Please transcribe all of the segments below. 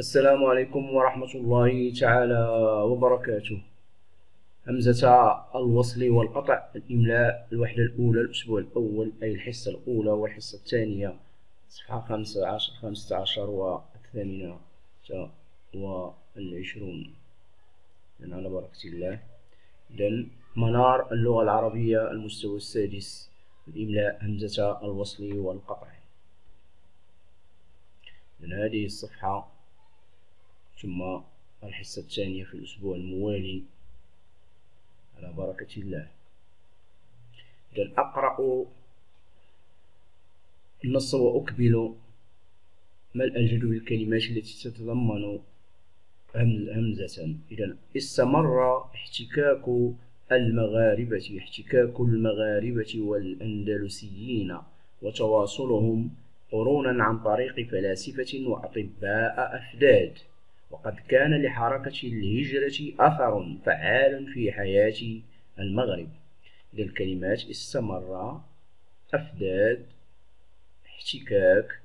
السلام عليكم ورحمة الله تعالى وبركاته. همزة الوصل والقطع الإملاء الوحدة الأولى الأسبوع الأول أي الحصة الأولى والحصة الثانية. صفحة خمسة عشر خمسة عشر والثامنة والعشرون. على بركة الله. إذن منار اللغة العربية المستوى السادس الإملاء همزة الوصل والقطع. من هذه الصفحة ثم الحصة الثانية في الأسبوع الموالي على بركة الله. إذا أقرأ النص وأكمل ما الأجل بالكلمات التي تتضمن همزة. إذا استمر احتكاك المغاربة احتكاك المغاربة والأندلسيين وتواصلهم قرونا عن طريق فلاسفة وأطباء أفداد. وقد كان لحركة الهجرة أثر فعال في حياة المغرب إذا الكلمات استمر أفداد احتكاك.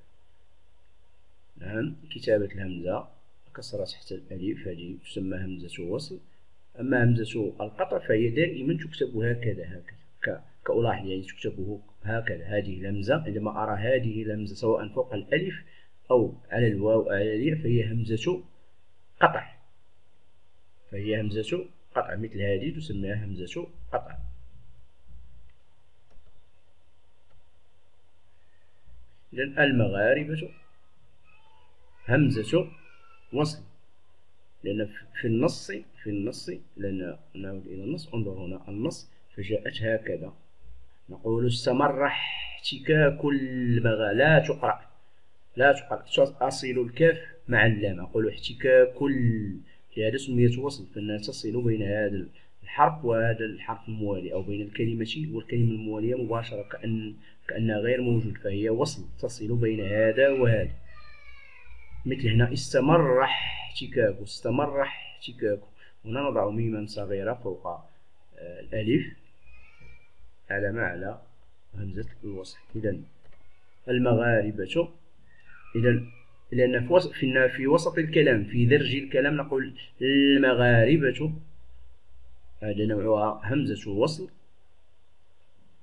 نعم كتابة الهمزة كسرة تحت الألف هذه تسمى همزة وصل. أما همزة القطع فهي دائما تكتب هكذا هكذا كألاحظ يعني تكتب هكذا. هذه الهمزة عندما أرى هذه الهمزة سواء فوق الألف أو على الواو أو على الياء فهي همزة قطع. فهي همزة قطع مثل هذه تسمى همزة قطع. إذن المغاربة همزة وصل. لأن في النص في النص لأن نعود إلى النص انظر هنا النص فجاءت هكذا. نقول استمر احتكاك المغا لا تقرأ لا تقرأ. أصل الكاف مع اللام أقول احتكاك لهذا سميت وصل فإنها تصل بين هذا الحرف وهذا الحرف الموالي أو بين الكلمة والكلمة الموالية مباشرة كأن كأنها غير موجود فهي وصل. تصل بين هذا وهذا. مثل هنا استمر احتكاك استمر احتكاك هنا نضع ميما صغيرة فوق آه، الألف علامة على همزة الوصل. إذا المغاربة إذا لأن في, في وسط الكلام في درج الكلام نقول المغاربة هذا نوعها همزة وصل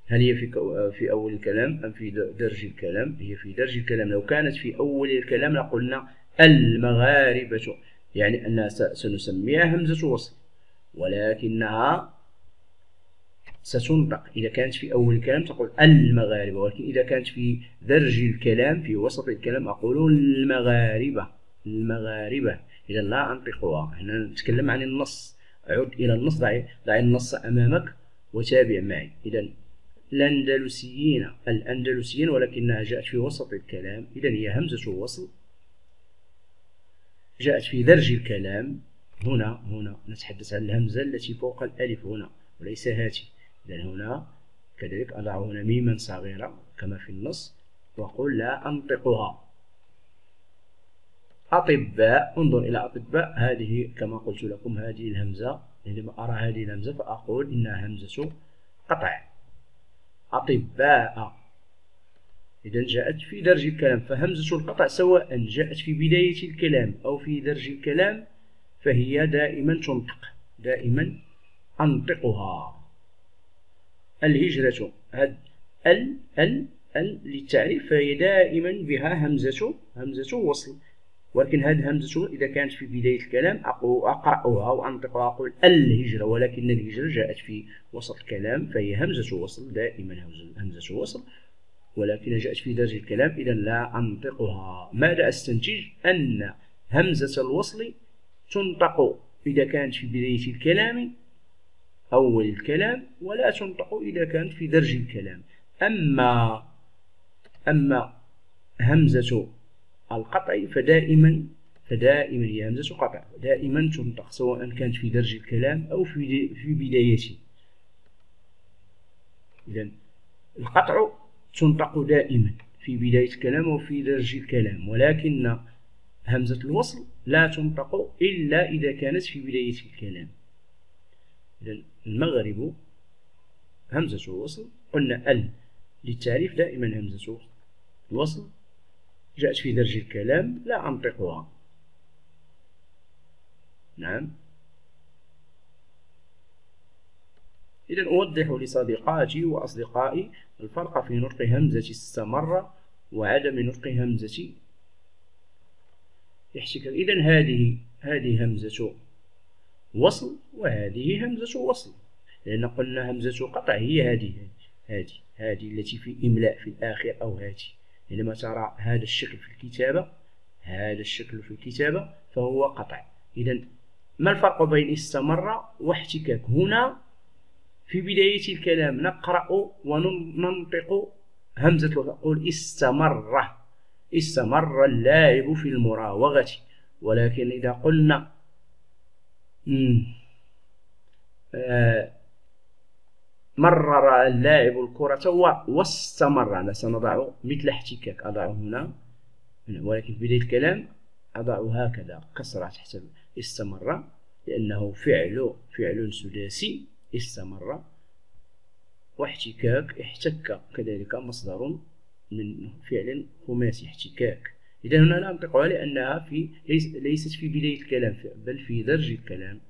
هل هي في في أول الكلام أم في درج الكلام؟ هي في درج الكلام لو كانت في أول الكلام لقلنا المغاربة يعني أنها سنسميها همزة وصل ولكنها ستنطق إذا كانت في أول الكلام تقول المغاربة ولكن إذا كانت في درج الكلام في وسط الكلام أقول المغاربة. المغاربة. إذا لا أنطقها. هنا نتكلم عن النص. عد إلى النص. ضعي, ضعي النص أمامك وتابع معي. إذا الأندلسيين الأندلسيين ولكنها جاءت في وسط الكلام. إذا هي همزة وصل. جاءت في درج الكلام. هنا هنا نتحدث عن الهمزة التي فوق الألف هنا وليس هاتي إذا هنا كذلك أضع هنا ميما صغيرة كما في النص وأقول لا أنطقها. أطباء انظر إلى أطباء هذه كما قلت لكم هذه الهمزة عندما أرى هذه الهمزة فأقول إنها همزة قطع. أطباء. إذا جاءت في درج الكلام فهمزة القطع سواء جاءت في بداية الكلام أو في درج الكلام فهي دائما تنطق دائما أنطقها. الهجرة. هاد ال ال ال للتعريف فهي دائما بها همزة همزة وصل. ولكن هذه همزة إذا كانت في بداية الكلام أقرأها وأنطقها أقول الهجرة. ولكن الهجرة جاءت في وسط الكلام فهي همزة وصل دائما همزة وصل. ولكن جاءت في درج الكلام إذا لا أنطقها. ماذا أستنتج؟ أن همزة الوصل تنطق إذا كانت في بداية الكلام أول الكلام ولا تنطق إذا كانت في درج الكلام. أما أما همزة القطع فدائما فدائما هي همزة قطع. دائما تنطق سواء كانت في درج الكلام أو في في بدايته إذا القطع تنطق دائما في بداية الكلام وفي درج الكلام ولكن همزة الوصل لا تنطق إلا إذا كانت في بداية الكلام. إذا المغرب همزة وصل. قلنا ال للتعريف دائما همزة الوصل جاءت في درج الكلام لا أنطقها نعم. إذا أوضح لصديقاتي وأصدقائي الفرق في نطق همزة استمر وعدم نطق همزة. احتكاك. إذا هذه هذه همزة وصل وهذه همزة وصل. لأن قلنا همزة قطع هي هذه هذه هذه التي في إملاء في الآخر أو هذه. حينما ترى هذا الشكل في الكتابة هذا الشكل في الكتابة فهو قطع. إذا ما الفرق بين استمر واحتكاك هنا؟ في بداية الكلام نقرأ وننطق همزة نقول استمر. استمر اللاعب في المراوغة. ولكن إذا قلنا مرر اللاعب الكرة واستمر أنا سنضع مثل احتكاك أضع هنا. ولكن في بداية الكلام أضع هكذا كسرة تحت استمر لأنه فعل فعل سداسي استمر. واحتكاك احتك كذلك مصدر من فعل خماسي احتكاك. إذا هنا لا ننطقها لأنها في ليست في بداية الكلام بل في درج الكلام.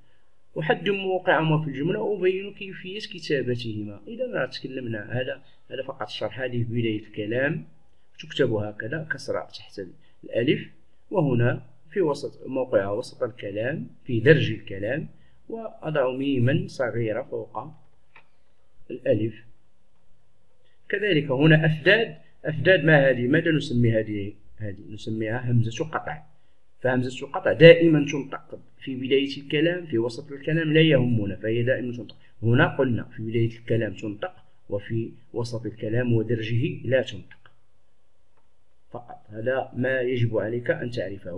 وحد موقعهما في الجملة وأبين كيفية كتابتهما. إذا تكلمنا هذا هذا فقط شرح هذه بداية الكلام. تكتب هكذا كسرة تحت الألف. وهنا في وسط موقعها وسط الكلام في درج الكلام. وأضع ميما صغيرة فوق الألف. كذلك هنا أفداد. أفداد ما هذه؟ ماذا نسمي هذه؟ هذه نسميها همزة قطع. فهمزة القطع دائما تنطق في بداية الكلام في وسط الكلام لا يهمنا فهي دائما تنطق. هنا قلنا في بداية الكلام تنطق وفي وسط الكلام ودرجه لا تنطق. فقط. هذا ما يجب عليك أن تعرفه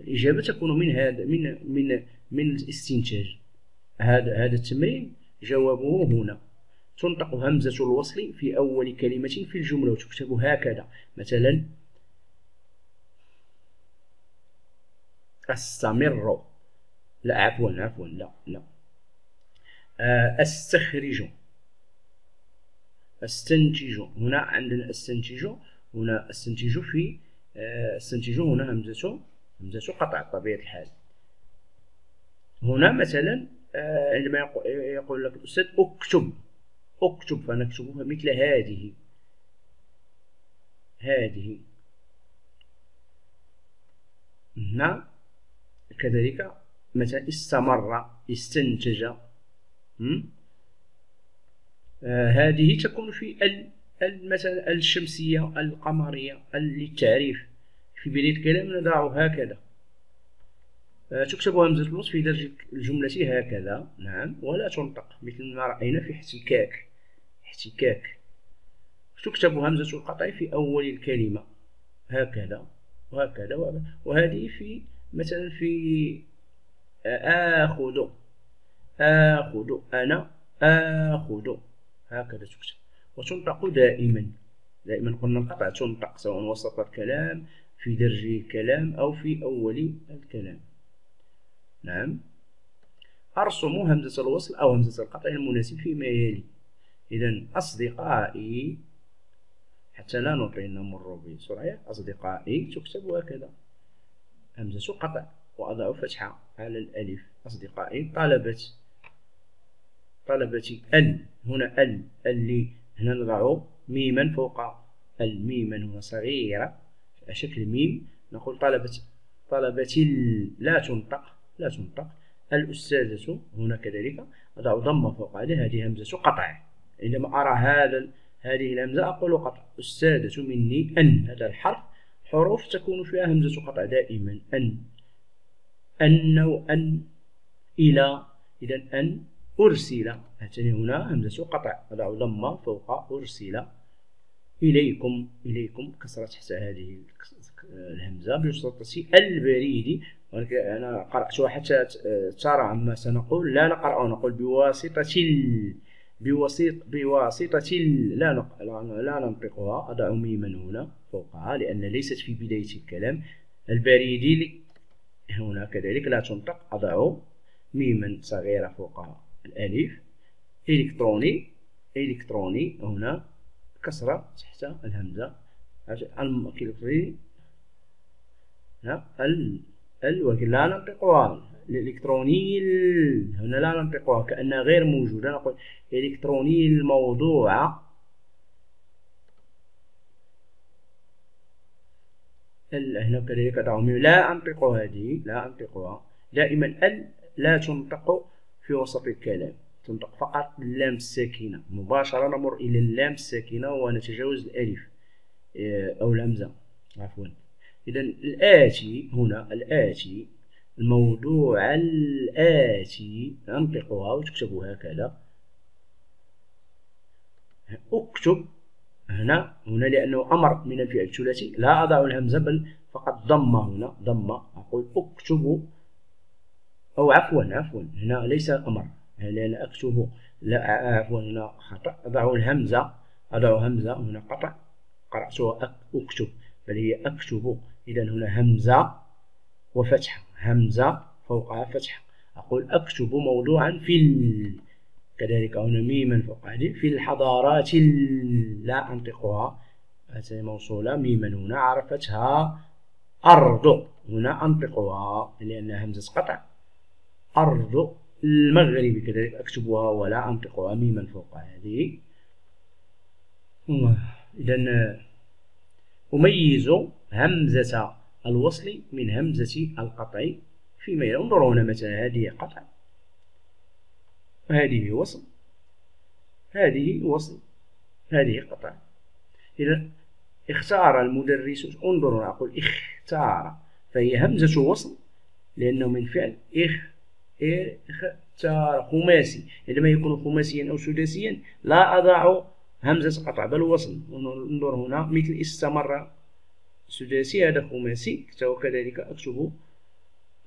والإجابة تكون من هذا من من من الاستنتاج. هذا هذا التمرين جوابه هنا. تنطق همزة الوصل في أول كلمة في الجملة وتكتب هكذا. مثلا أستمر. لا عفوا عفوا لا لا. آه، استخرج استنتج هنا عندنا استنتج هنا استنتج في آه، استنتج هنا همزة همزة قطع بطبيعة الحال. هنا مثلا آه، عندما يقول لك الأستاذ أكتب. أكتب فنكتبها مثل هذه. هذه. هنا كذلك مثلا استمر استنتج. آه هذه تكون في مثلا الشمسية القمرية للتعريف في بداية الكلام نضع هكذا. آه تكتب همزة الوصف في درجة الجملة هكذا. نعم ولا تنطق. مثل ما رأينا في احتكاك. احتكاك. تكتب همزة القطع في أول الكلمة. هكذا وهكذا. وهذه في مثلا في آخذ آخذ أنا آخذ. هكذا تكتب وتنطق دائما. دائما قلنا القطع تنطق سواء وسط الكلام في درج الكلام أو في أول الكلام. نعم. أرسم همزة الوصل أو همزة القطع المناسب فيما يلي إذا أصدقائي حتى لا نطيل نمر بسرعة أصدقائي تكتب هكذا همزة قطع وأضع فتحة على الألف. أصدقائي طلبة طلبة ال هنا ال اللي هنا نضع ميما فوق الميم هنا صغيرة. على شكل ميم. نقول طلبة طلبة لا تنطق لا تنطق. الأستاذة هنا كذلك. أضع ضمة فوق هذه. هذه همزة قطع. عندما أرى هذا هذه الهمزة أقول قطع. أستاذة مني أن. هذا الحرف حروف تكون فيها همزة قطع دائما. أن. أن. وأن إلى. إذا أن أرسل. أتني هنا همزة قطع. أضع ضمة فوق أرسل. إليكم. إليكم. كسرة تحت هذه الهمزة. بواسطة البريد. أنا قرأتها حتى ترى عما سنقول. لا نقرأ نقول بواسطة ال. بواسطة بواسطة لا لا ننطقها. أضع ميما هنا فوقها لأن ليست في بداية الكلام. البريد هنا كذلك لا تنطق. أضع ميما صغيرة فوق الألف. إلكتروني إلكتروني هنا. كسرة تحت الهمزة. الإلكتروني ال ال ولكن لا ننطقها. الإلكتروني هنا لا ننطقها كأنها غير موجودة. نقول إلكتروني الموضوعة هنا كذلك أضع لا أنطق هذه لا أنطقها. دائما ال لا تنطق في وسط الكلام تنطق فقط اللام الساكنة مباشرة نمر إلى اللام الساكنة ونتجاوز الألف آه، أو الهمزة عفوا. إذا الآتي هنا الآتي الموضوع الآتي ننطقها وتكتب هكذا. اكتب هنا هنا لأنه أمر من الفعل الثلاثي. لا أضع الهمزة بل فقط ضمة هنا ضمة أقول اكتب أو عفوا عفوا. هنا ليس أمر. لأن أكتب. لا عفوا. هنا خطأ. أضع الهمزة أضع همزة. هنا قطع. قرأتها أكتب. بل هي أكتب. إذا هنا همزة وفتحة. همزة فوقها فتحة أقول أكتب موضوعا في ال... كذلك هنا ميما فوق هذه. في الحضارات لا أنطقها. هذه موصولة. ميما هنا عرفتها. أرض. هنا أنطقها لأنها همزة قطع. أرض المغرب. كذلك أكتبها ولا أنطقها. ميما فوق هذه. إذا أميز همزة الوصل من همزة القطع فيما يلي انظروا هنا مثلا هذه قطع هذه وصل. هذه وصل. هذه قطع إذا اختار المدرس انظروا أقول اختار. فهي همزة وصل لأنه من فعل إخ اختار. خماسي. عندما يكون خماسيا أو سداسيا لا أضع همزة قطع بل وصل. انظر هنا مثل استمر سداسي هذا خماسي وكذلك أكتب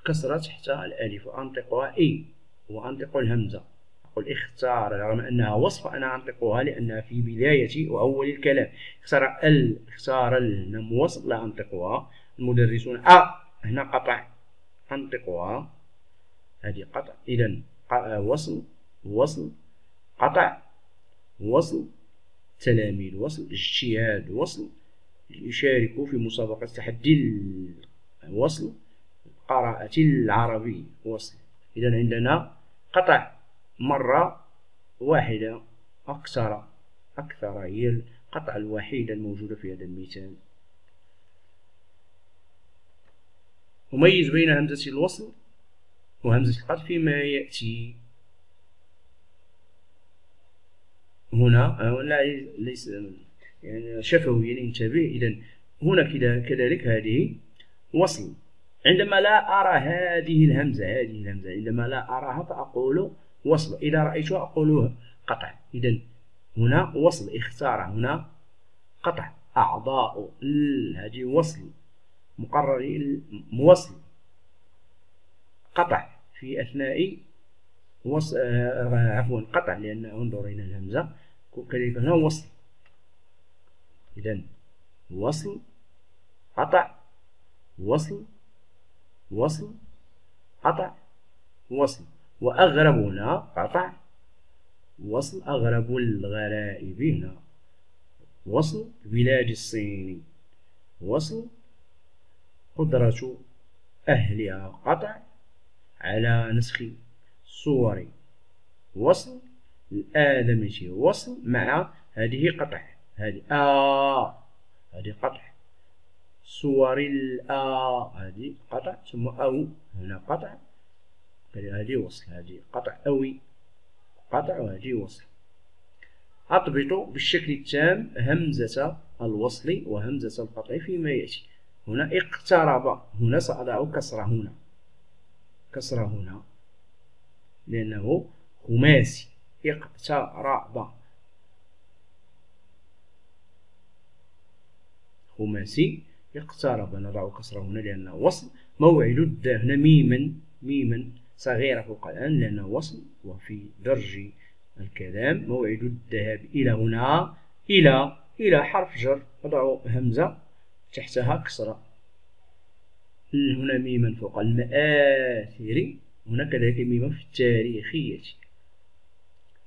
كسرة تحت الألف وأنطقها إي وأنطق الهمزة. أقول اختار رغم أنها وصف أنا أنطقها لأنها في بداية وأول الكلام. اختار ال اختار ال وصف لا أنطقها. المدرسون أ هنا قطع أنطقها. هذه قطع. إذا وصل وصل قطع وصل تلاميذ وصل اجتهاد وصل. يشارك في مسابقة تحدي الوصل قراءة العربي وصل. إذا عندنا قطع مرة واحدة أكثر أكثر هي القطعة الوحيدة الموجودة في هذا المثال أميز بين همزة الوصل وهمزة القطع فيما يأتي. هنا لا ليس يعني شفويا انتبه إذا هنا كذلك هذه وصل. عندما لا أرى هذه الهمزة هذه الهمزة عندما لا أراها فأقول وصل. إذا رأيتها أقول قطع. إذا هنا وصل اختار هنا قطع. أعضاء هذه وصل. مقرر موصل. قطع. في أثناء وصل آه عفوا قطع لأن انظر إلى الهمزة. كذلك هنا وصل. إذا وصل قطع وصل وصل قطع وصل. وأغرب هنا قطع وصل أغرب الغرائب هنا. وصل بلاد الصين. وصل قدرة أهلها قطع على نسخ صور وصل الآدمية وصل مع هذه قطع. هذه. آ هذه قطع. صور الآ هذه قطع. ثم أو. هنا قطع. هذه وصل. هذه قطع. أوي قطع وهذه وصل. أضبط بالشكل التام همزة الوصل وهمزة القطع فيما يأتي. هنا اقترب. هنا سأضع كسرة هنا. كسرة هنا. لأنه خماسي. اقترب. خماسي اقترب نضع كسرة هنا لأنه وصل. موعد الدال هنا ميما ميما صغيرة فوق الآن لأنه وصل. وفي درج الكلام موعد الذهاب إلى هنا إلى إلى حرف جر. أضع همزة تحتها كسرة. هنا ميما فوق المآثر. هنا كذلك ميما في التاريخية.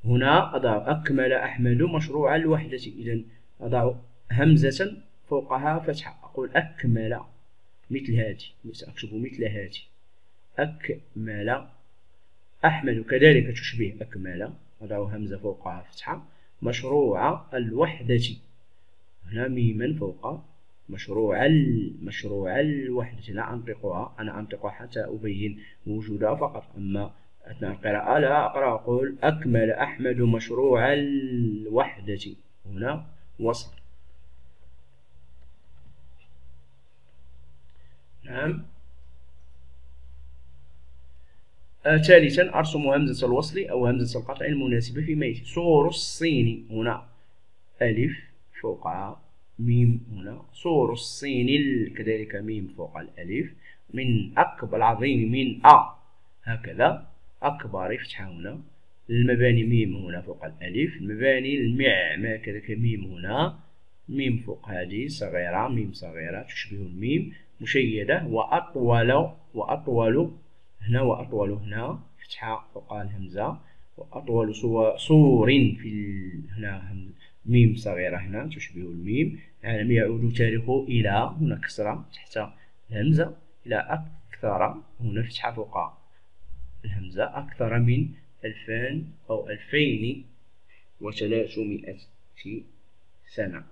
هنا أضع أكمل أحمد مشروع الوحدة. إذا أضع همزة فوقها فتحة أقول أكمل مثل هذه. أكتب مثل هذه. أكمل. أحمد كذلك تشبه أكمل. أضع همزة فوقها فتحة. مشروع الوحدة. هنا ميما فوق. مشروع مشروع الوحدة. لا أنطقها. أنا أنطقها حتى أبين وجودها فقط. أما أثناء القراءة لا أقرأ. أقول أكمل. أحمد مشروع الوحدة. هنا وصل. نعم. آه ثالثا أرسم همزة الوصل أو همزة القطع المناسبة في ميت. صور الصين هنا. ألف فوقها ميم هنا. صور الصين كذلك ميم فوق الألف. من أكبر العظيم من أ هكذا. أكبر فتحة هنا. المباني ميم هنا فوق الألف. المباني المع ما كذلك ميم هنا. ميم فوق هذه صغيرة ميم صغيرة تشبه الميم. مشيدة وأطول وأطول هنا وأطول هنا فتحة فوق الهمزة وأطول صور في هنا ميم صغيرة هنا تشبه الميم يعني يعود تاريخه إلى هنا كسرة تحت الهمزة إلى أكثر هنا فتحة فوق الهمزة أكثر من ألفان أو ألفين وثلاثمائة سنة.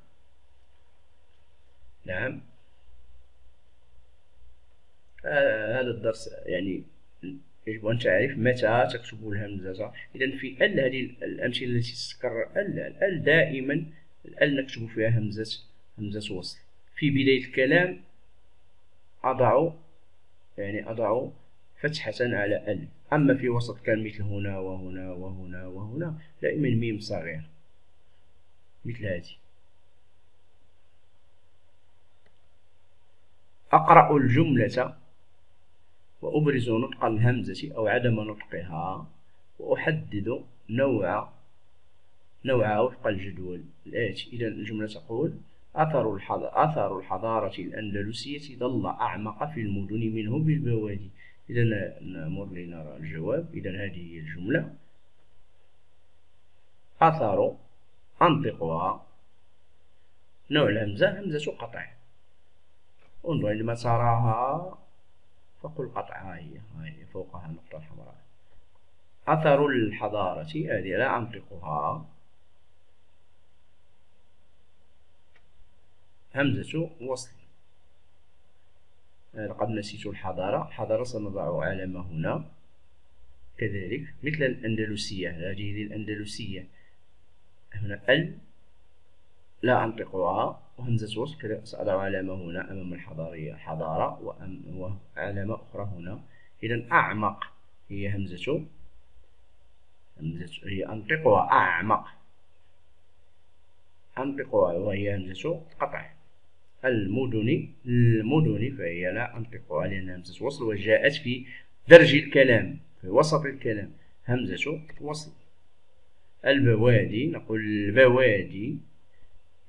نعم. هذا الدرس يعني يجب أن تعرف متى تكتب الهمزة إذا في ال هذه الأمثلة التي تتكرر ال ال دائما ال نكتب فيها همزة همزة وصل. في بداية الكلام أضع يعني أضع فتحة على ال. أما في وسط كان مثل هنا وهنا وهنا وهنا دائما ميم صغير مثل هذه. أقرأ الجملة وأبرز نطق الهمزة أو عدم نطقها وأحدد نوع نوعها وفق الجدول. الآتي إذا الجملة تقول أثر أثر الحضارة الأندلسية ظل أعمق في المدن منه بالبوادي. إذا نمر لنرى الجواب. إذا هذه هي الجملة. أثر أنطقها. نوع الهمزة همزة قطع. انظر عندما تراها. فقل قطع ها هي ها هي فوقها النقطة الحمراء. أثر الحضارة هذه لا أنطقها. همزة وصل. لقد نسيت الحضارة. حضارة سنضع علامة هنا. كذلك مثل الأندلسية هذه الأندلسية. هنا ال لا أنطقها. وهمزة وصل سأضع علامة هنا أمام الحضارية. حضارة وعلامة أخرى هنا. إذا أعمق هي همزة همزة هي أنطقها أعمق أنطقها وهي همزة قطع. المدن المدن فهي لا أنطقها لأنها همزة وصل وجاءت في درج الكلام في وسط الكلام. همزة وصل. البوادي نقول البوادي.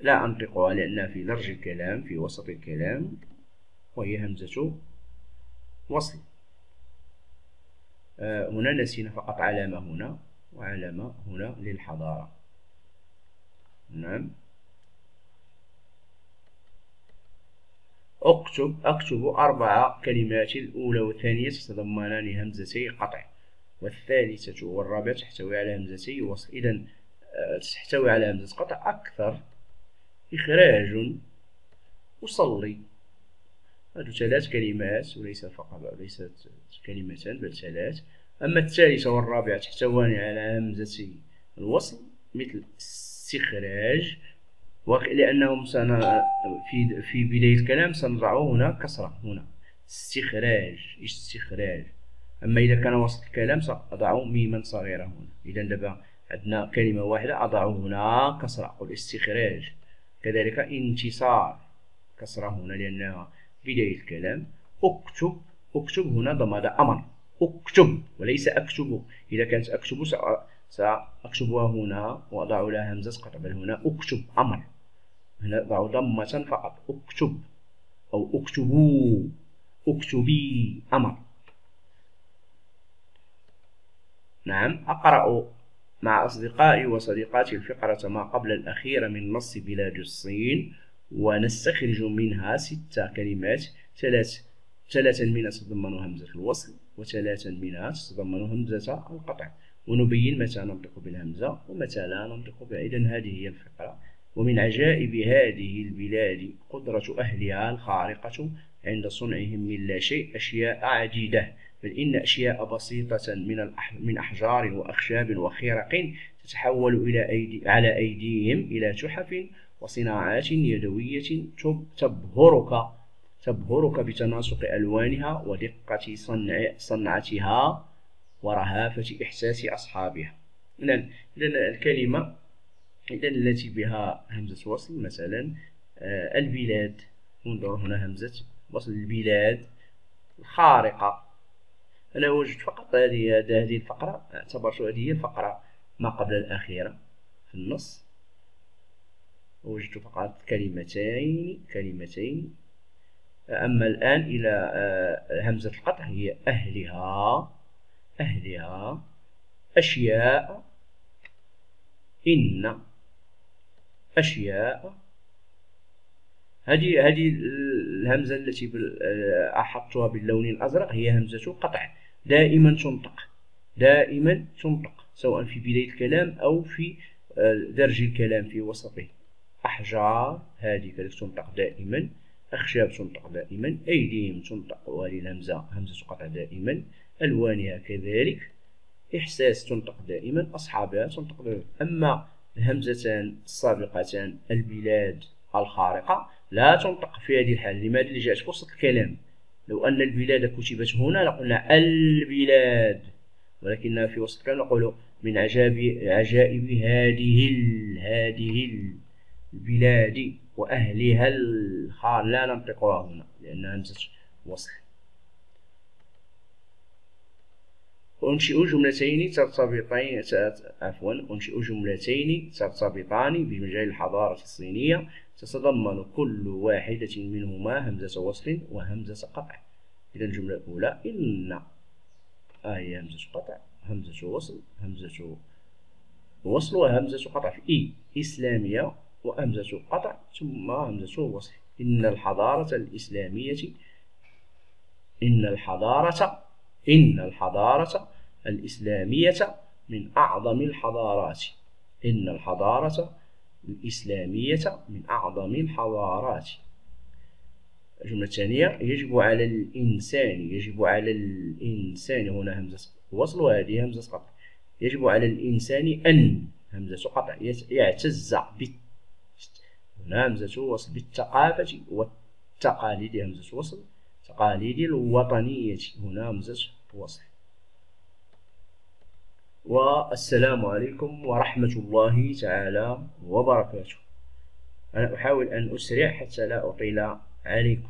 لا أنطقها لأنها في درج الكلام في وسط الكلام وهي همزة وصل. آه هنا نسينا فقط علامة هنا وعلامة هنا للحضارة. نعم. أكتب أكتب أربع كلمات الأولى والثانية تتضمنان همزتي قطع والثالثة والرابعة تحتوي على همزتي وصل. إذا آه، تحتوي على همزة قطع أكثر. إخراج أصلي هذو ثلاث كلمات وليس فقط ليست كلمتان بل ثلاث. أما الثالثة والرابعة تحتوان على همزة الوصل مثل استخراج لأنهم سن في في بداية الكلام سنضع هنا كسرة هنا استخراج استخراج. أما إذا كان وسط الكلام سأضع ميما صغيرة هنا. إذا دابا عندنا كلمة واحدة أضع هنا كسرة أقول استخراج كذلك انتصار. كسرة هنا لأنها بداية الكلام اكتب اكتب هنا ضماد أمر. اكتب وليس أكتب. إذا كانت أكتب سأكتبها هنا وأضع لها همزة قطع. بل هنا اكتب أمر. هنا ضع ضمة فقط. اكتب. أو اكتبوا. اكتبي أمر. نعم. أقرأ مع أصدقائي وصديقاتي الفقرة ما قبل الأخيرة من نص بلاد الصين ونستخرج منها ست كلمات ثلاث ثلاثا منها تتضمن همزة الوصل وثلاثا منها تتضمن همزة القطع. ونبين متى ننطق بالهمزة ومتى لا ننطق بها. إذن هذه هي الفقرة. ومن عجائب هذه البلاد قدرة أهلها الخارقة عند صنعهم من لا شيء أشياء عديدة. بل إن أشياء بسيطة من من أحجار وأخشاب وخرق تتحول إلى أيدي على أيديهم إلى تحف وصناعات يدوية تبهرك تبهرك بتناسق ألوانها ودقة صنع صنعتها ورهافة إحساس أصحابها. إذن الكلمة إذن التي بها همزة وصل مثلا آه، البلاد. انظر هنا همزة وصل البلاد الخارقة. أنا وجدت فقط هذه هذه الفقرة اعتبرت هذه هي الفقرة ما قبل الأخيرة. في النص وجدت فقط كلمتين كلمتين. أما الآن إلى آه، همزة القطع هي أهلها أهلها أشياء. إن أشياء. هذه هذه الهمزة التي آه، أحطتها باللون الأزرق هي همزة قطع. دائما تنطق. دائما تنطق سواء في بداية الكلام أو في آه، درج الكلام في وسطه. أحجار هذه كذلك تنطق دائما. أخشاب تنطق دائما. أيديهم تنطق وهذه الهمزة همزة قطع دائما. ألوانها كذلك. إحساس تنطق دائما. أصحابها تنطق دائما. أما الهمزتان السابقتان البلاد الخارقة لا تنطق في هذه الحالة. لماذا؟ جاءت في وسط الكلام. لو أن البلاد كتبت هنا لقلنا البلاد. ولكنها في وسط الكلام نقول من عجائب عجائب هذه هذه البلاد وأهلها الخار. لا ننطقها هنا لأنها همزة وصل أنشئ جملتين ترتبطين عفوا أنشئ جملتين ترتبطان بمجال الحضارة الصينية تتضمن كل واحدة منهما همزة وصل وهمزة قطع إذا الجملة الأولى إن هي همزة قطع همزة وصل همزة وصل وهمزة قطع في إي إسلامية وهمزة قطع ثم همزة وصل إن الحضارة الإسلامية إن الحضارة إن الحضارة الإسلامية من أعظم الحضارات. إن الحضارة الإسلامية من أعظم الحضارات. الجملة الثانية يجب على الإنسان يجب على الإنسان هنا همزة وصل وهذه همزة قطع. يجب على الإنسان أن همزة قطع يعتز هنا همزة وصل بالثقافة والتقاليد همزة وصل تقاليد الوطنية هنا همزة وصل. والسلام عليكم ورحمة الله تعالى وبركاته. أنا أحاول أن أسرع حتى لا أطيل عليكم.